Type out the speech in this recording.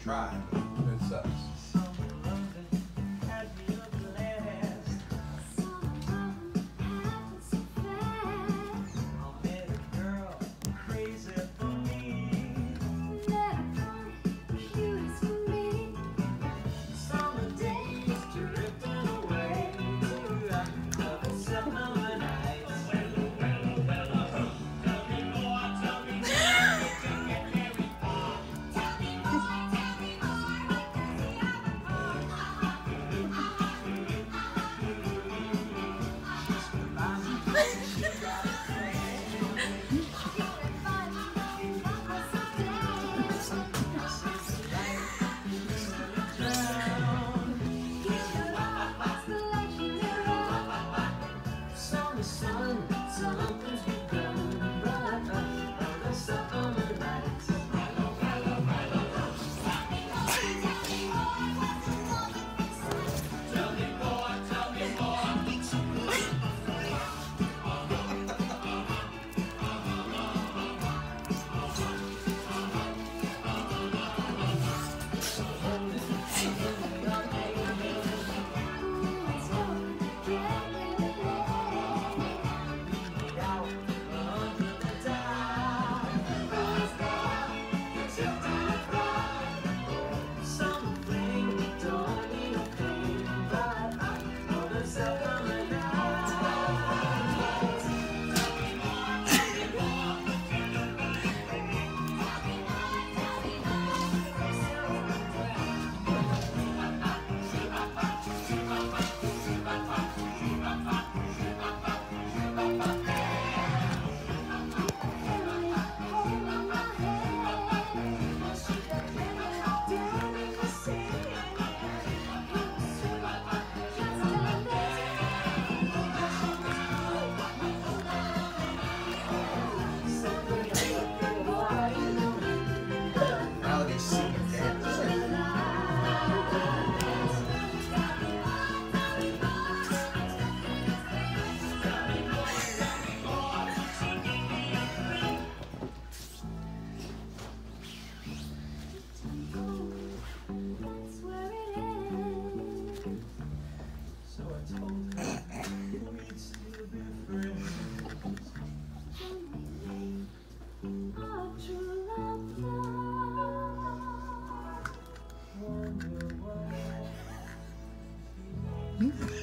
tried. It sucks. Summer